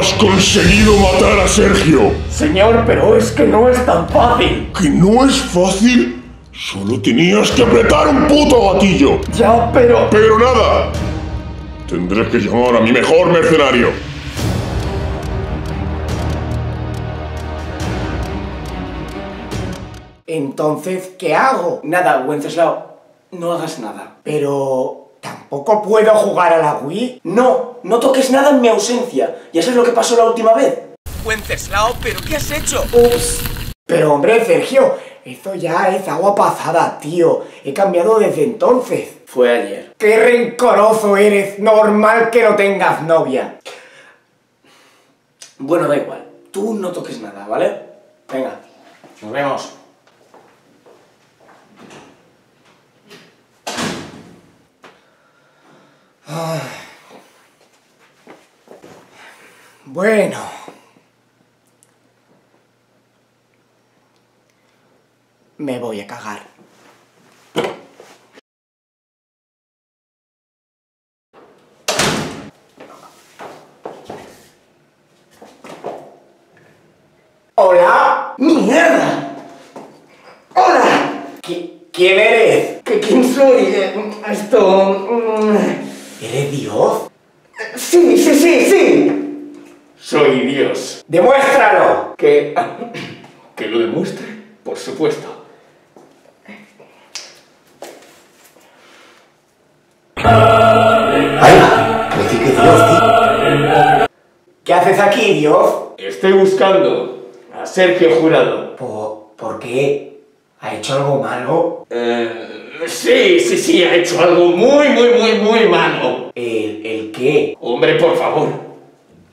Has conseguido matar a Sergio. Señor, pero es que no es tan fácil. ¿Que no es fácil? Solo tenías que apretar un puto gatillo. Ya, pero... Pero nada. Tendré que llamar a mi mejor mercenario. Entonces, ¿qué hago? Nada, Wenceslao, no hagas nada. Pero... ¿Tampoco puedo jugar a la Wii? No, no toques nada en mi ausencia. Ya sabes lo que pasó la última vez. Wenceslao, ¿pero qué has hecho? Ups. Pero hombre, Sergio, eso ya es agua pasada, tío. He cambiado desde entonces. Fue ayer. ¡Qué rencoroso eres! Normal que no tengas novia. Bueno, da igual. Tú no toques nada, ¿vale? Venga, nos vemos. Bueno. Me voy a cagar. ¿Hola? ¡Mierda! ¡Hola! ¿Qui- ¿Quién eres? ¿Qué, ¿Quién soy? Eh, Esto... ¿Eres Dios? Sí, sí, sí, sí. Soy Dios. ¡Demuéstralo! Que... Que lo demuestre, por supuesto. ¡Ay! Pues sí que Dios, tío. ¿Qué haces aquí, Dios? Estoy buscando a Sergio Jurado. ¿Por, ¿Por qué? ¿Ha hecho algo malo? Eh, sí, sí, sí, ha hecho algo muy, muy, muy, muy malo. ¿El, el qué? Hombre, por favor.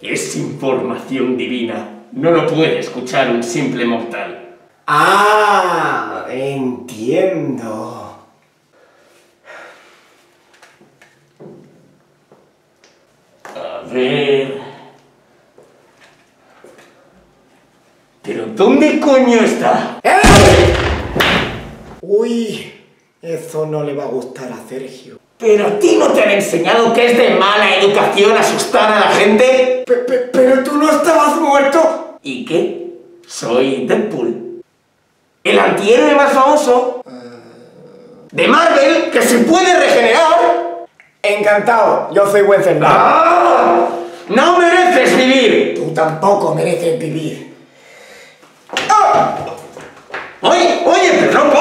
Es información divina. No lo puede escuchar un simple mortal. Ah, entiendo. A ver... ¿Pero dónde coño está? ¡Eh! Uy, eso no le va a gustar a Sergio. ¿Pero a ti no te han enseñado que es de mala educación asustar a la gente? Pe- pe- pero tú no estabas muerto. ¿Y qué? Soy Deadpool. El antihéroe más famoso. De Marvel, que se puede regenerar. Encantado, yo soy Wenceslao. ¡Ah! ¡No mereces vivir! Tú tampoco mereces vivir. ¡Oye, oye, pero no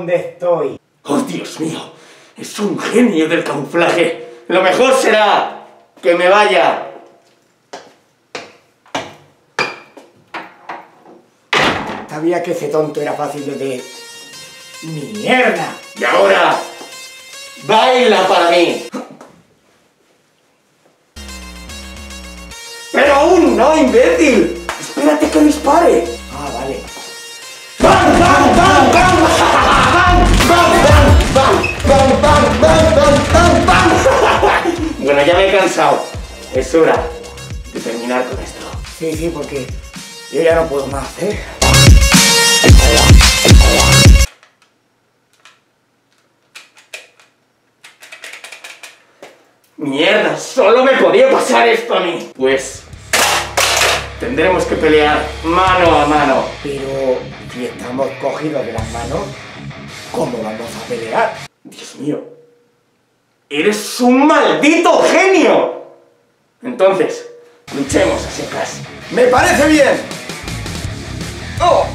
dónde estoy. ¡Oh, Dios mío! Es un genio del camuflaje. Lo mejor será que me vaya. Sabía que ese tonto era fácil de... ¡Mierda! Y ahora, baila para mí. Pero aún no, imbécil. Espérate que dispare. Bueno, ya me he cansado. Es hora de terminar con esto. Sí, sí, porque yo ya no puedo más, ¿eh? Mierda, solo me podía pasar esto a mí. Pues tendremos que pelear mano a mano. Pero si estamos cogidos de las manos, ¿cómo vamos a pelear? Dios mío, eres un maldito genio. Entonces, luchemos a secas. ¡Me parece bien! ¡Oh!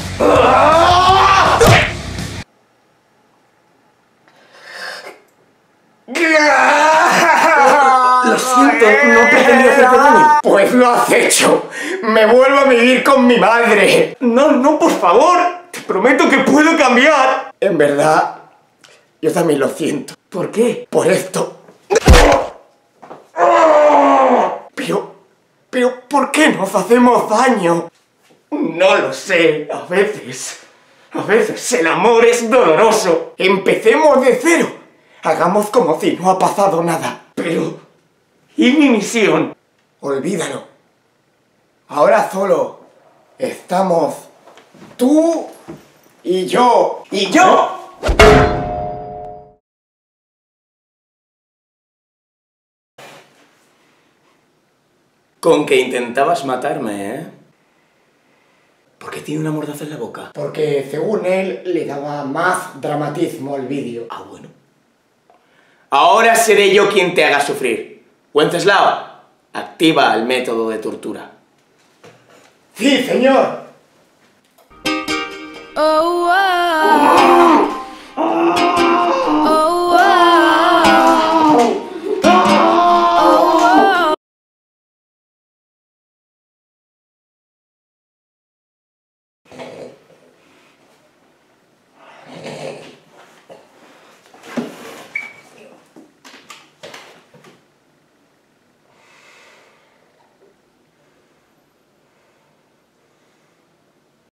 Lo siento, no pretendía hacerte daño. Pues lo has hecho. Me vuelvo a vivir con mi madre. No, no, por favor. Te prometo que puedo cambiar. En verdad, yo también lo siento. ¿Por qué? Por esto. Pero, pero, ¿por qué nos hacemos daño? No lo sé. A veces, a veces el amor es doloroso. Empecemos de cero. Hagamos como si no ha pasado nada. Pero, ¿y mi misión? Olvídalo. Ahora solo estamos tú y yo. ¿Y yo? Con que intentabas matarme, ¿eh? ¿Por qué tiene una mordaza en la boca? Porque según él le daba más dramatismo al vídeo. Ah, bueno. Ahora seré yo quien te haga sufrir. Wenceslao, activa el método de tortura. ¡Sí, señor! Oh, oh.